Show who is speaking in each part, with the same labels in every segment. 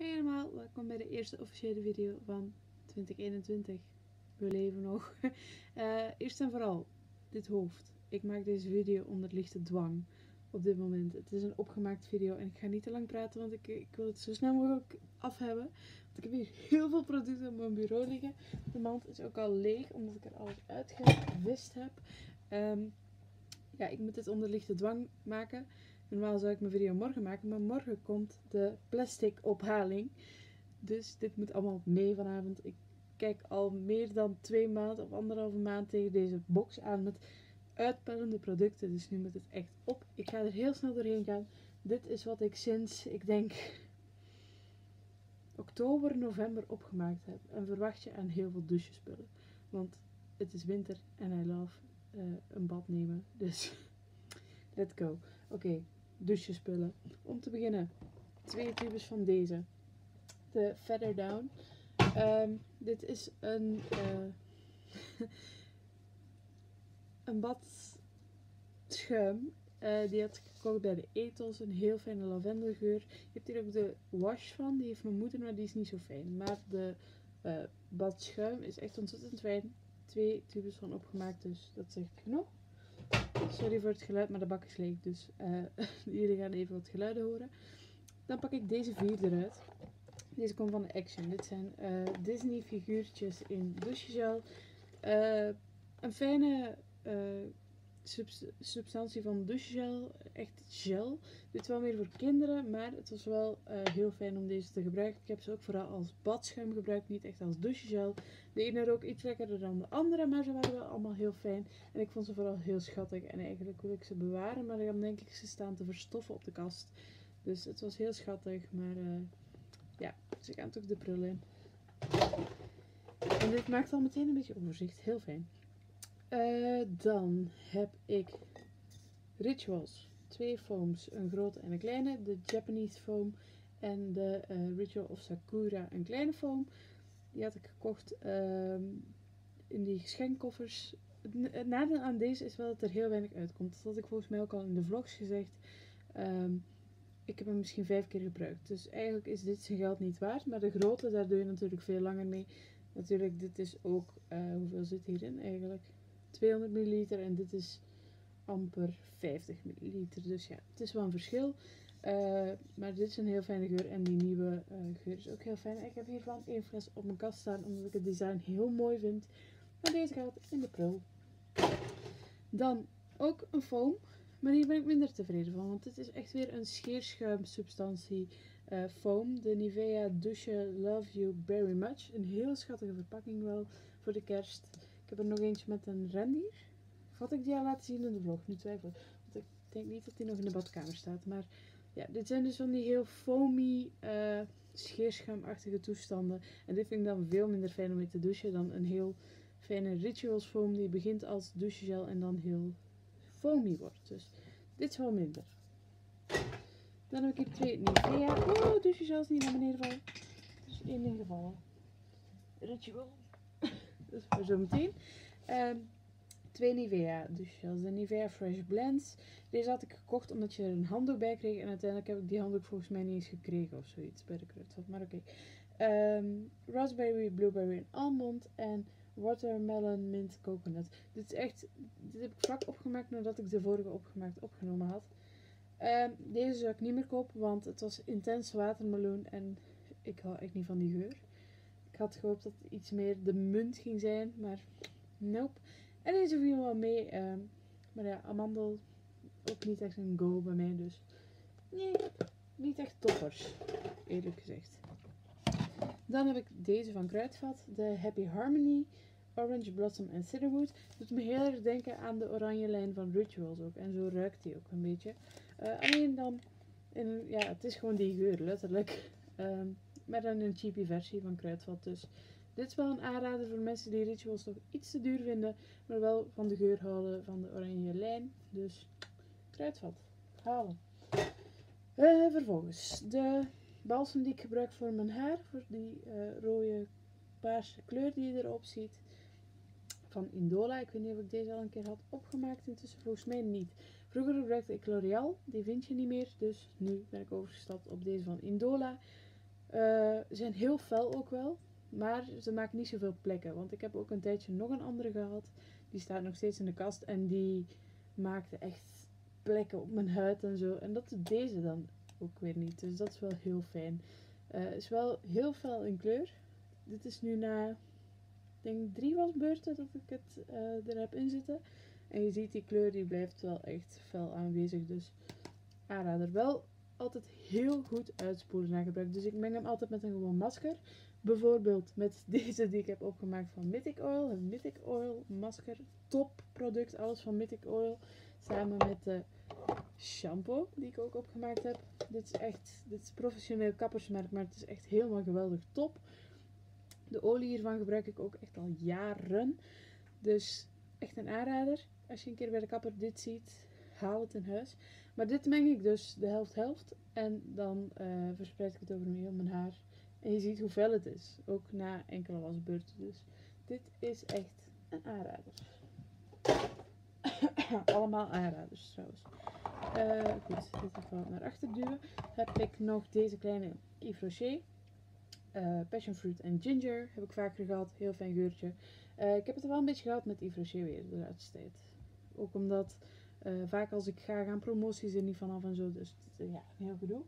Speaker 1: Hey allemaal, welkom bij de eerste officiële video van 2021. We leven nog. Uh, eerst en vooral, dit hoofd. Ik maak deze video onder lichte dwang op dit moment. Het is een opgemaakt video en ik ga niet te lang praten, want ik, ik wil het zo snel mogelijk af hebben. Want ik heb hier heel veel producten op mijn bureau liggen. De mand is ook al leeg, omdat ik er alles uitgewist heb. Um, ja, ik moet dit onder lichte dwang maken. Normaal zou ik mijn video morgen maken, maar morgen komt de plastic ophaling. Dus dit moet allemaal mee vanavond. Ik kijk al meer dan twee maanden of anderhalve maand tegen deze box aan met uitpellende producten. Dus nu moet het echt op. Ik ga er heel snel doorheen gaan. Dit is wat ik sinds, ik denk, oktober, november opgemaakt heb. En verwacht je aan heel veel douchespullen. Want het is winter en I love uh, een bad nemen. Dus let's go. Oké, douchespullen. Om te beginnen, twee tubes van deze. De Feather Down. Um, dit is een, uh, een badschuim. Uh, die had ik gekocht bij de Ethos. Een heel fijne lavendelgeur. Je hebt hier ook de wash van. Die heeft mijn moeder, maar die is niet zo fijn. Maar de uh, badschuim is echt ontzettend fijn. Twee tubes van opgemaakt, dus dat zegt genoeg. Sorry voor het geluid, maar de bak is leeg. Dus uh, jullie gaan even wat geluiden horen. Dan pak ik deze vier eruit. Deze komt van de Action. Dit zijn uh, Disney figuurtjes in douchegel. Uh, een fijne substantie van douchegel. Echt gel. Dit wel meer voor kinderen, maar het was wel heel fijn om deze te gebruiken. Ik heb ze ook vooral als badschuim gebruikt, niet echt als douchegel. De ene rook iets lekkerder dan de andere, maar ze waren wel allemaal heel fijn. En ik vond ze vooral heel schattig. En eigenlijk wil ik ze bewaren, maar dan denk ik ze staan te verstoffen op de kast. Dus het was heel schattig, maar uh, ja, ze gaan toch de prul in. En dit maakt al meteen een beetje overzicht. Heel fijn. Uh, dan heb ik Rituals. Twee foams, een grote en een kleine. De Japanese foam en de uh, Ritual of Sakura, een kleine foam. Die had ik gekocht um, in die geschenkkoffers. Het, nadeel aan deze is wel dat er heel weinig uitkomt. Dat had ik volgens mij ook al in de vlogs gezegd. Um, ik heb hem misschien vijf keer gebruikt. Dus eigenlijk is dit zijn geld niet waard. Maar de grote, daar doe je natuurlijk veel langer mee. Natuurlijk, dit is ook, uh, hoeveel zit hierin eigenlijk? 200 milliliter en dit is amper 50 milliliter. Dus ja, het is wel een verschil. Uh, maar dit is een heel fijne geur en die nieuwe uh, geur is ook heel fijn. Ik heb hiervan één fles op mijn kast staan omdat ik het design heel mooi vind. Maar deze gaat in de prul. Dan ook een foam. Maar hier ben ik minder tevreden van, want dit is echt weer een scheerschuimsubstantie uh, foam. De Nivea Douche Love You Very Much. Een heel schattige verpakking wel voor de kerst. Ik heb er nog eentje met een rendier. Of had ik die al laten zien in de vlog? Nu twijfel Want ik denk niet dat die nog in de badkamer staat. Maar ja, dit zijn dus van die heel foamy, uh, scheerschuimachtige toestanden. En dit vind ik dan veel minder fijn om mee te douchen dan een heel fijne rituals foam die begint als douchegel en dan heel foamy wordt. Dus dit is wel minder. Dan heb ik hier twee Nivea. Oh, douchegels niet naar beneden vallen. Dus één gevallen. Ritual. Dus voor zo meteen. Um, twee Nivea douchegels. De Nivea Fresh Blends. Deze had ik gekocht omdat je er een handdoek bij kreeg. En uiteindelijk heb ik die handdoek volgens mij niet eens gekregen of zoiets bij de kruidvat. Maar oké. Um, raspberry, blueberry en almond. En watermelon mint coconut. Dit is echt, dit heb ik vlak opgemaakt nadat ik de vorige opgemaakt opgenomen had. Um, deze zou ik niet meer kopen, want het was intens watermeloen en ik hou echt niet van die geur. Had gehoopt dat het iets meer de munt ging zijn, maar nope. En deze viel wel mee, um, maar ja, amandel ook niet echt een go bij mij, dus nee, niet echt toppers, eerlijk gezegd. Dan heb ik deze van Kruidvat, de Happy Harmony Orange Blossom en Cedarwood. Doet me heel erg denken aan de oranje lijn van Rituals ook. En zo ruikt die ook een beetje. Uh, alleen dan, ja, het is gewoon die geur, letterlijk. Um, maar dan een cheapy versie van Kruidvat. Dus dit is wel een aanrader voor mensen die Rituals toch iets te duur vinden. Maar wel van de geur houden van de oranje lijn. Dus Kruidvat, halen. Uh, vervolgens, de balsem die ik gebruik voor mijn haar. Voor die uh, rode paarse kleur die je erop ziet van Indola. Ik weet niet of ik deze al een keer had opgemaakt. Intussen volgens mij niet. Vroeger gebruikte ik L'Oreal. Die vind je niet meer. Dus nu ben ik overgestapt op deze van Indola. Eh, ze zijn heel fel ook wel. Maar ze maken niet zoveel plekken. Want ik heb ook een tijdje nog een andere gehad. Die staat nog steeds in de kast. En die maakte echt plekken op mijn huid en zo. En dat doet deze dan ook weer niet. Dus dat is wel heel fijn. Uh, is wel heel fel in kleur. Dit is nu na, ik denk drie wasbeurten dat ik het uh, er heb inzitten. En je ziet die kleur, die blijft wel echt fel aanwezig. Dus aanrader. Wel altijd heel goed uitspoelen na gebruik. Dus ik meng hem altijd met een gewoon masker. Bijvoorbeeld met deze die ik heb opgemaakt van Mythic Oil. Een Mythic Oil masker. Top product. Alles van Mythic Oil. Samen met de shampoo die ik ook opgemaakt heb. Dit is echt, dit is professioneel kappersmerk, maar het is echt helemaal geweldig top. De olie hiervan gebruik ik ook echt al jaren. Dus echt een aanrader. Als je een keer bij de kapper dit ziet, haal het in huis. Maar dit meng ik dus de helft-helft. En dan uh, verspreid ik het over heel mijn haar. En je ziet hoe fel het is. Ook na enkele wasbeurten. Dus dit is echt een aanrader. Allemaal aanraders trouwens. Uh, goed, dit even naar achter duwen. Heb ik nog deze kleine Yves Rocher. Uh, passion fruit en ginger heb ik vaker gehad. Heel fijn geurtje. Ik heb het wel een beetje gehad met Yves Rocher weer de laatste tijd. Ook omdat vaak als ik ga gaan promoties er niet vanaf en zo. Dus ja, heel gedoe.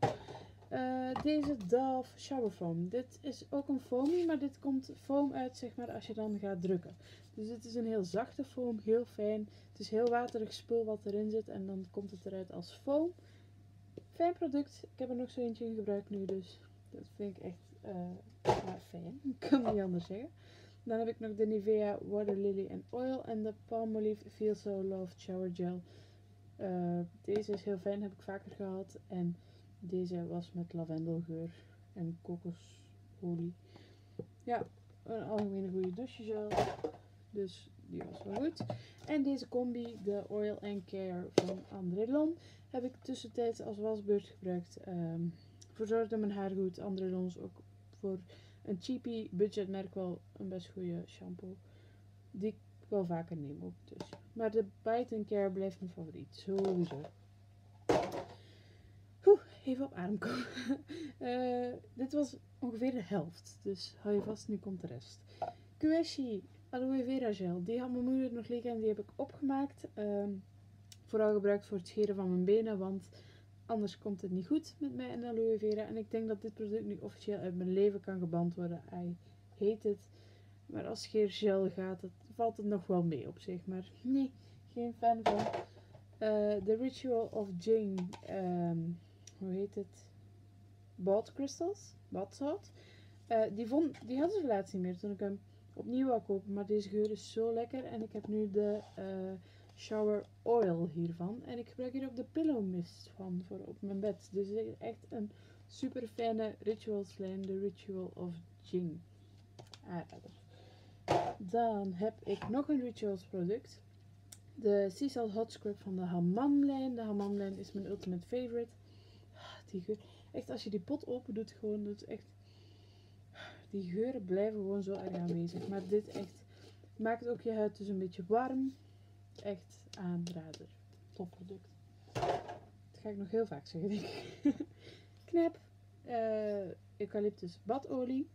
Speaker 1: Uh, deze Dove Shower Foam. Dit is ook een foamy, maar dit komt foam uit zeg maar als je dan gaat drukken. Dus dit is een heel zachte foam, heel fijn. Het is heel waterig spul wat erin zit en dan komt het eruit als foam. Fijn product. Ik heb er nog zo eentje in gebruik nu, dus dat vind ik echt uh, fijn. Ik kan niet anders zeggen. Dan heb ik nog de Nivea Water Lily and Oil en de Palmolive Feel So Loved Shower Gel. Uh, deze is heel fijn, heb ik vaker gehad. En deze was met lavendelgeur en kokosolie. Ja, een algemene goede douchegel. Dus die was wel goed. En deze combi, de Oil and Care van Andrelon, heb ik tussentijds als wasbeurt gebruikt. Um, verzorgde mijn haar goed. Andrelon is ook voor een cheapy budgetmerk wel een best goede shampoo. Die ik wel vaker neem ook dus. Maar de Bite Care blijft mijn favoriet. Sowieso even op adem komen. uh, dit was ongeveer de helft. Dus hou je vast, nu komt de rest. Kueshi Aloe Vera Gel. Die had mijn moeder nog liggen en die heb ik opgemaakt. Um, vooral gebruikt voor het scheren van mijn benen, want anders komt het niet goed met mij en aloe vera. En ik denk dat dit product nu officieel uit mijn leven kan geband worden. I hate it. Maar als scheergel gaat, valt het nog wel mee op zich. Maar nee, geen fan van. Uh, The Ritual of Jing. Um, hoe heet het? Bad crystals, badzout. Uh, die, vond, die hadden ze laatst niet meer toen ik hem opnieuw wou kopen. Maar deze geur is zo lekker. En ik heb nu de uh, shower oil hiervan. En ik gebruik hier ook de pillow mist van voor op mijn bed. Dus is echt een super fijne ritualslijn. De Ritual of Jing. Aanrader. Dan heb ik nog een rituals product. De Sea Hot Scrub van de Hammam lijn. De Hammam lijn is mijn ultimate favorite die geur. Echt, als je die pot open doet, gewoon, doet echt. Die geuren blijven gewoon zo erg aanwezig. Maar dit echt maakt ook je huid dus een beetje warm. Echt aanrader. Topproduct. Dat ga ik nog heel vaak zeggen, denk ik. Knap. Uh, eucalyptus badolie.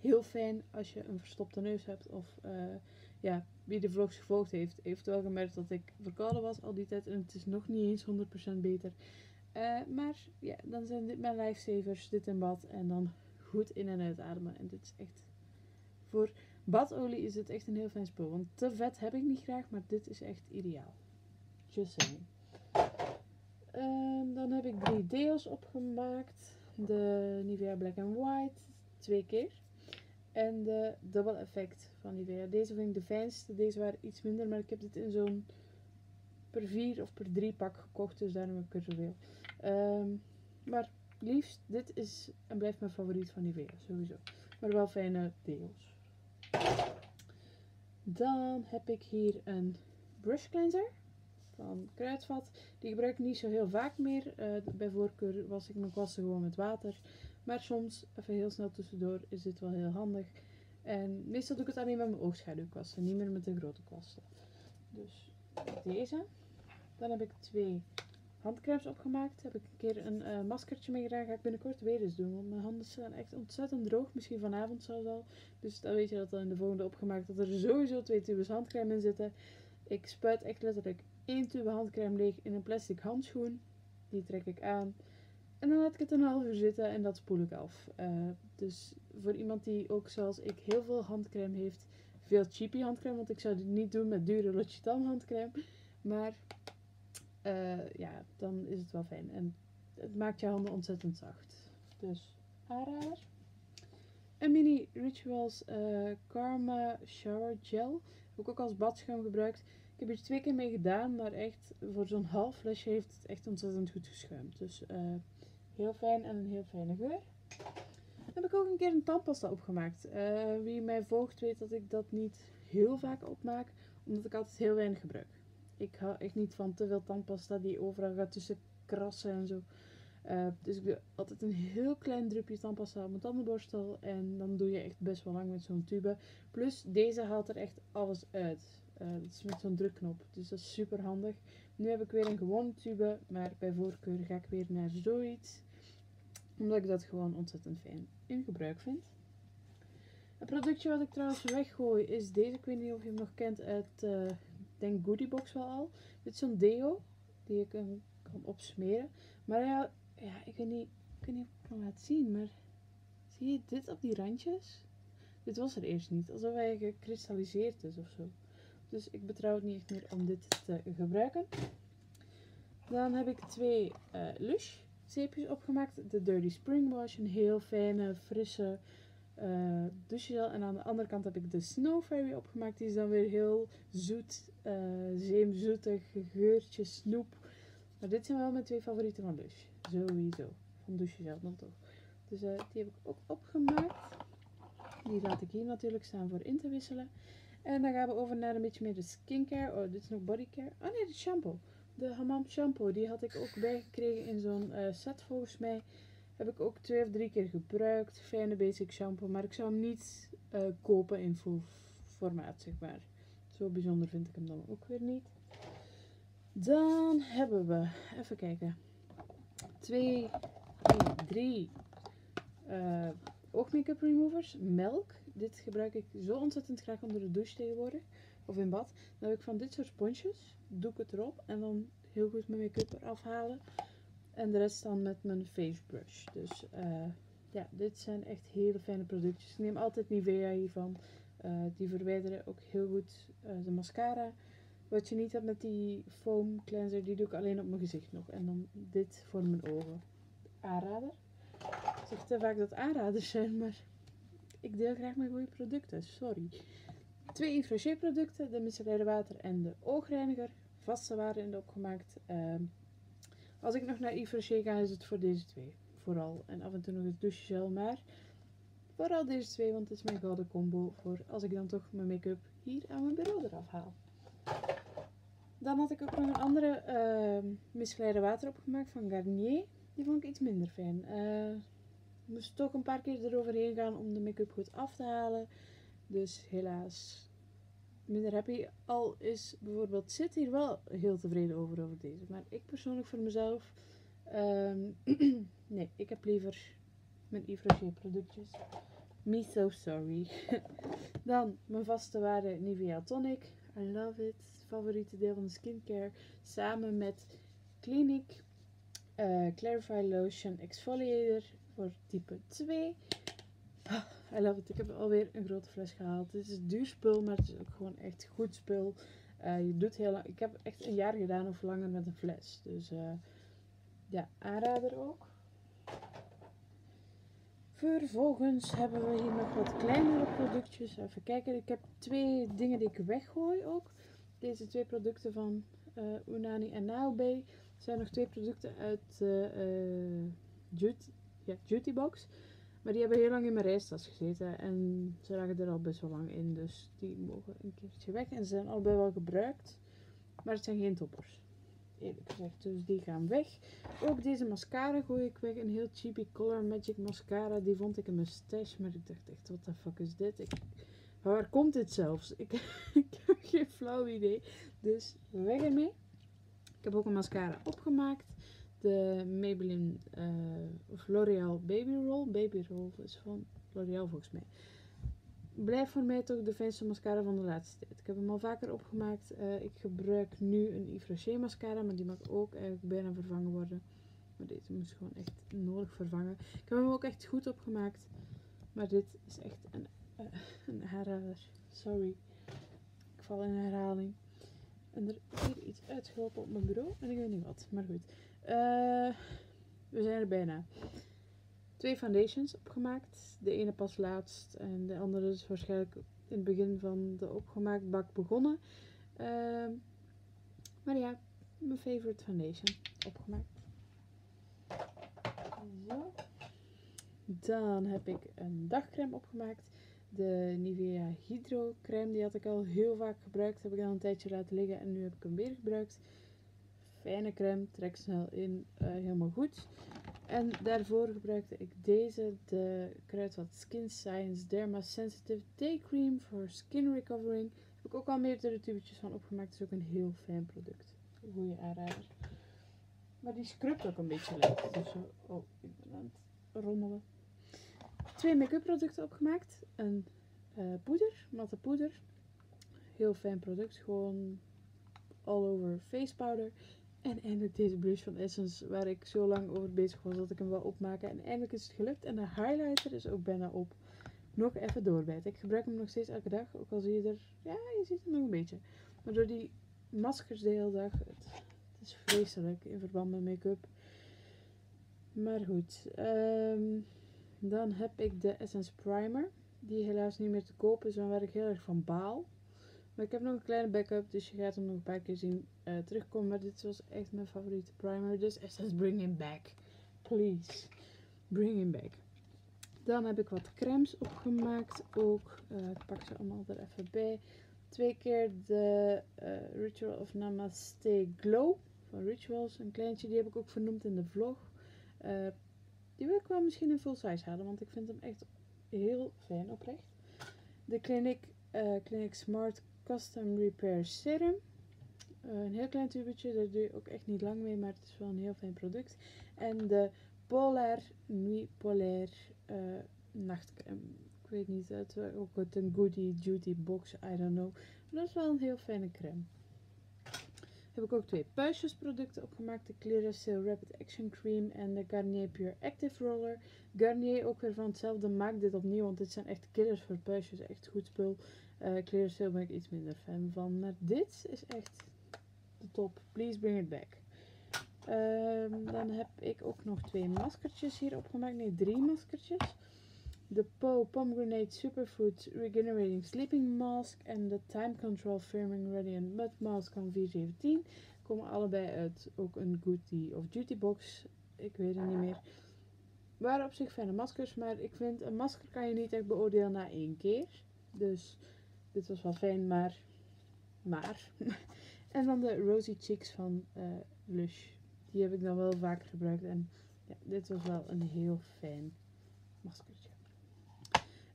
Speaker 1: Heel fijn als je een verstopte neus hebt. Of uh, ja, wie de vlogs gevolgd heeft, heeft wel gemerkt dat ik verkouden was al die tijd. En het is nog niet eens 100% beter. Uh, maar ja, dan zijn dit mijn lifesavers, dit en bad. En dan goed in en uitademen. En dit is echt... Voor badolie is het echt een heel fijn spul. Want te vet heb ik niet graag, maar dit is echt ideaal. Just saying. Uh, dan heb ik drie deels opgemaakt. De Nivea Black and White. Twee keer. En de Double Effect van Nivea. Deze vind ik de fijnste. Deze waren iets minder, maar ik heb dit in zo'n per vier of per drie pak gekocht. Dus daarom heb ik er zoveel. Um, maar liefst, dit is en blijft mijn favoriet van Nivea, sowieso. Maar wel fijne deels. Dan heb ik hier een brush cleanser van Kruidvat. Die gebruik ik niet zo heel vaak meer. Uh, bij voorkeur was ik mijn kwasten gewoon met water. Maar soms, even heel snel tussendoor, is dit wel heel handig. En meestal doe ik het alleen met mijn oogschaduwkwasten, niet meer met de grote kwasten. Dus deze. Dan heb ik twee handcremes opgemaakt. Heb ik een keer een uh, maskertje mee gedaan. Ga ik binnenkort weer eens doen. Want mijn handen zijn echt ontzettend droog. Misschien vanavond zelfs al. Dus dan weet je dat dan in de volgende opgemaakt. Dat er sowieso twee tubes handcreme in zitten. Ik spuit echt letterlijk één tube handcreme leeg in een plastic handschoen. Die trek ik aan. En dan laat ik het een half uur zitten en dat spoel ik af. Uh, dus voor iemand die ook zoals ik heel veel handcreme heeft. Veel cheapy handcreme. Want ik zou dit niet doen met dure L'Occitane handcreme. Maar uh, ja, dan is het wel fijn. En het maakt je handen ontzettend zacht. Dus aanrader. Een mini Rituals uh, Karma Shower Gel. Heb ik ook als badschuim gebruikt. Ik heb er twee keer mee gedaan, maar echt voor zo'n half flesje heeft het echt ontzettend goed geschuimd. Dus uh, heel fijn en een heel fijne geur. Dan heb ik ook een keer een tandpasta opgemaakt. Uh, wie mij volgt weet dat ik dat niet heel vaak opmaak, omdat ik altijd heel weinig gebruik. Ik hou echt niet van te veel tandpasta die overal gaat tussen krassen en zo. Uh, dus ik doe altijd een heel klein drupje tandpasta op mijn tandenborstel. En dan doe je echt best wel lang met zo'n tube. Plus deze haalt er echt alles uit. Uh, dat is met zo'n drukknop. Dus dat is super handig. Nu heb ik weer een gewone tube. Maar bij voorkeur ga ik weer naar zoiets. Omdat ik dat gewoon ontzettend fijn in gebruik vind. Een productje wat ik trouwens weggooi is deze. Ik weet niet of je hem nog kent uit... Uh, denk Goodiebox wel al. Dit is zo'n deo die ik kan opsmeren. Maar ja, ja ik, weet niet, ik weet niet of ik kan laten zien, maar zie je dit op die randjes? Dit was er eerst niet, alsof hij gekristalliseerd is of zo. Dus ik betrouw het niet echt meer om dit te gebruiken. Dan heb ik twee uh, Lush zeepjes opgemaakt. De Dirty Spring Wash, een heel fijne, frisse uh, douchegel. En aan de andere kant heb ik de Snow Fairy opgemaakt. Die is dan weer heel zoet, uh, zeemzoetig, geurtje, snoep. Maar dit zijn wel mijn twee favorieten van Lush. Sowieso. Van douchegel dan toch. Dus die heb ik ook opgemaakt. Die laat ik hier natuurlijk staan voor in te wisselen. En dan gaan we over naar een beetje meer de skincare. Oh, dit is nog bodycare. Oh nee, de shampoo. De Hammam shampoo. Die had ik ook bijgekregen in zo'n set volgens mij. Heb ik ook twee of drie keer gebruikt. Fijne basic shampoo. Maar ik zou hem niet uh, kopen in full formaat, zeg maar. Zo bijzonder vind ik hem dan ook weer niet. Dan hebben we, even kijken. Twee, drie, uh, oogmake-up removers. Melk. Dit gebruik ik zo ontzettend graag onder de douche tegenwoordig. Of in bad. Dan heb ik van dit soort sponsjes. Doe ik het erop. En dan heel goed mijn make-up eraf halen. En de rest dan met mijn face brush. Dus uh, ja, dit zijn echt hele fijne productjes. Ik neem altijd Nivea hiervan. Uh, die verwijderen ook heel goed uh, de mascara. Wat je niet hebt met die foam cleanser, die doe ik alleen op mijn gezicht nog. En dan dit voor mijn ogen. Aanrader. Ik zeg te vaak dat aanraders zijn, maar ik deel graag mijn goede producten. Sorry. Twee Yves producten, de micellar water en de oogreiniger. Vaste waarde in de opgemaakt. Uh, als ik nog naar Yves ga, is het voor deze twee. Vooral. En af en toe nog het douchegel, maar vooral deze twee, want het is mijn gouden combo voor als ik dan toch mijn make-up hier aan mijn bureau eraf haal. Dan had ik ook nog een andere uh, misgeleide water opgemaakt van Garnier. Die vond ik iets minder fijn. Uh, moest toch een paar keer eroverheen gaan om de make-up goed af te halen. Dus helaas minder happy. Al is bijvoorbeeld zit hier wel heel tevreden over, over deze. Maar ik persoonlijk voor mezelf, um, nee, ik heb liever mijn Yves Rocher productjes. Me so sorry. Dan mijn vaste waarde Nivea Tonic. I love it. Favoriete deel van de skincare. Samen met Clinique uh, Clarify Lotion Exfoliator voor type 2. I love it. Ik heb alweer een grote fles gehaald. Het is duur spul, maar het is ook gewoon echt goed spul. Uh, je doet heel lang. Ik heb echt een jaar gedaan of langer met een fles. Dus uh, ja, aanrader ook. Vervolgens hebben we hier nog wat kleinere productjes. Even kijken. Ik heb twee dingen die ik weggooi ook. Deze twee producten van uh, Unani en Naobe. Zijn nog twee producten uit uh, Duty, ja, Duty Box. Maar die hebben heel lang in mijn reistas gezeten en ze lagen er al best wel lang in. Dus die mogen een keertje weg. En ze zijn allebei wel gebruikt. Maar het zijn geen toppers. Eerlijk gezegd. Dus die gaan weg. Ook deze mascara gooi ik weg. Een heel cheapy Color Magic mascara. Die vond ik in mijn stash. Maar ik dacht echt, wat de fuck is dit? Ik, waar komt dit zelfs? Ik, ik heb geen flauw idee. Dus weg ermee. Ik heb ook een mascara opgemaakt. De Maybelline of L'Oreal Baby Roll. Baby Roll is van L'Oreal volgens mij. Blijft voor mij toch de fijnste mascara van de laatste tijd. Ik heb hem al vaker opgemaakt. Uh, ik gebruik nu een Yves Rocher mascara, maar die mag ook eigenlijk bijna vervangen worden. Maar deze moest gewoon echt nodig vervangen. Ik heb hem ook echt goed opgemaakt. Maar dit is echt een, uh, een herhaler. Sorry. Ik val in herhaling. En er is hier iets uitgelopen op mijn bureau. En ik weet niet wat. Maar goed. Uh, we zijn er bijna. Twee foundations opgemaakt. De ene pas laatst. En de andere is waarschijnlijk in het begin van de opgemaakt bak begonnen. Uh, maar ja, mijn favorite foundation opgemaakt. Zo. Dan heb ik een dagcreme opgemaakt. De Nivea Hydro crème, die had ik al heel vaak gebruikt. Heb ik al een tijdje laten liggen en nu heb ik hem weer gebruikt. Fijne crème, trekt snel in, uh, helemaal goed. En daarvoor gebruikte ik deze, de Kruidvat Skin Science Derma Sensitive Day Cream for Skin Recovering. Daar heb ik ook al meerdere tubetjes van opgemaakt. Is ook een heel fijn product. Goeie aanrader. Maar die scrubt ook een beetje licht. Dus oh, ik ben aan het rommelen. Twee make-up producten opgemaakt. Een uh, poeder, matte poeder. Heel fijn product. Gewoon all over face powder. En eindelijk deze blush van Essence, waar ik zo lang over bezig was dat ik hem wil opmaken. En eindelijk is het gelukt. En de highlighter is ook bijna op. Nog even doorbijten. Ik gebruik hem nog steeds elke dag. Ook al zie je er, ja, je ziet het nog een beetje. Maar door die maskers de hele dag, het, is vreselijk in verband met make-up. Maar goed, um, dan heb ik de Essence Primer. Die helaas niet meer te koop is, waar ik heel erg van baal. Maar ik heb nog een kleine backup, dus je gaat hem nog een paar keer zien uh, terugkomen. Maar dit was echt mijn favoriete primer. Dus Essence bring him back. Please. Bring him back. Dan heb ik wat crèmes opgemaakt. Ook, uh, ik pak ze allemaal er even bij. Twee keer de uh, Ritual of Namaste Glow van Rituals. Een kleintje, die heb ik ook vernoemd in de vlog. Die wil ik wel misschien in full size halen, want ik vind hem echt heel fijn oprecht. De Clinic, uh, Clinic Smart Custom Repair Serum. Uh, een heel klein tubetje, daar doe ook echt niet lang mee, maar het is wel een heel fijn product. En de Polar Nuit Polaire uh, nachtcreme. Ik weet niet, het is ook een Goody Duty box, I don't know. Maar dat is wel een heel fijne crème heb ik ook twee puistjesproducten opgemaakt. De Clearasil Rapid Action Cream en de Garnier Pure Active Roller. Garnier ook weer van hetzelfde. Maak dit opnieuw, want dit zijn echt killers voor puistjes. Echt goed spul. Clearasil ben ik iets minder fan van. Maar dit is echt de top. Please bring it back. Um, dan heb ik ook nog twee maskertjes hier opgemaakt. Nee, drie maskertjes de Po Pomegranate Superfood Regenerating Sleeping Mask en de Time Control Firming Radiant Mud Mask van 417 komen allebei uit ook een Goodie of Duty box. Ik weet het niet meer. Waren op zich fijne maskers, maar ik vind een masker kan je niet echt beoordelen na één keer. Dus dit was wel fijn, maar. Maar. en dan de Rosy Cheeks van uh, Lush. Die heb ik dan wel vaker gebruikt. En ja, dit was wel een heel fijn maskertje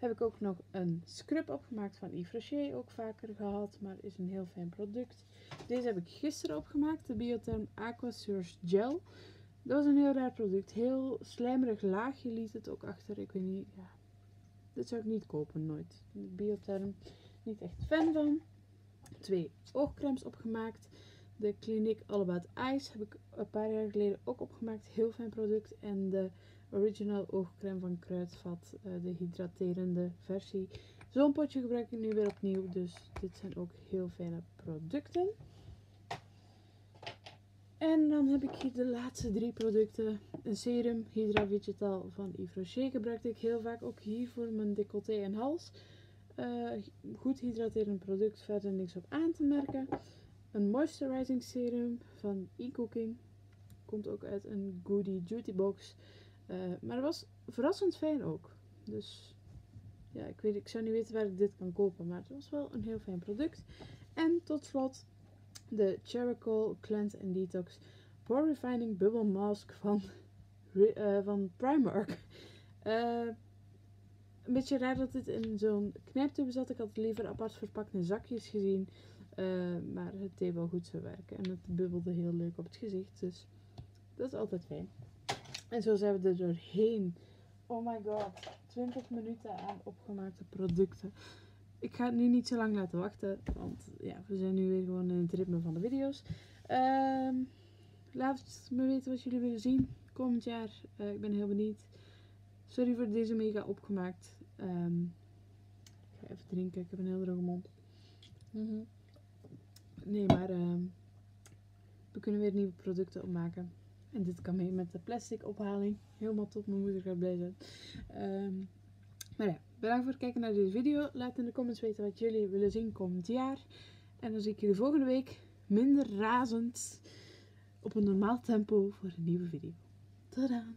Speaker 1: heb ik ook nog een scrub opgemaakt van Yves Rocher, ook vaker gehad, maar is een heel fijn product. Deze heb ik gisteren opgemaakt, de Biotherm Aqua Source Gel. Dat was een heel raar product, heel slijmerig laagje liet het ook achter, ik weet niet, ja, dit zou ik niet kopen, nooit. Biotherm, niet echt fan van. Twee oogcremes opgemaakt. De Clinique All About Eyes heb ik een paar jaar geleden ook opgemaakt, heel fijn product. En de Original oogcreme van Kruidvat, uh, de hydraterende versie. Zo'n potje gebruik ik nu weer opnieuw, dus dit zijn ook heel fijne producten. En dan heb ik hier de laatste drie producten. Een serum Hydra Vegetal van Yves Rocher gebruikte ik heel vaak, ook hier voor mijn decolleté en hals. Uh, goed hydraterend product, verder niks op aan te merken. Een moisturizing serum van e-cooking. Komt ook uit een Goody Duty box. Uh, maar het was verrassend fijn ook. Dus ja, ik, weet, ik zou niet weten waar ik dit kan kopen. Maar het was wel een heel fijn product. En tot slot de Charcoal Cleanse and Detox Pore Refining Bubble Mask van, uh, van Primark. Uh, een beetje raar dat dit in zo'n knijptube zat. Ik had het liever apart verpakt in zakjes gezien. Eh, maar het deed wel goed zo werken. En het bubbelde heel leuk op het gezicht. Dus dat is altijd fijn. En zo zijn we er doorheen. Oh my god. 20 minuten aan opgemaakte producten. Ik ga het nu niet zo lang laten wachten. Want ja, we zijn nu weer gewoon in het ritme van de video's. Ehm, laat me weten wat jullie willen zien komend jaar. Eh, ik ben heel benieuwd. Sorry voor deze mega opgemaakt. Ehm, ik ga even drinken. Ik heb een heel droge mond. Mhm. Nee, maar ehm, we kunnen weer nieuwe producten opmaken. En dit kan mee met de plastic ophaling. Helemaal top. Mijn moeder gaat blij zijn. Ehm, maar ja, bedankt voor het kijken naar deze video. Laat in de comments weten wat jullie willen zien komend jaar. En dan zie ik jullie volgende week minder razend op een normaal tempo voor een nieuwe video. Tadaa!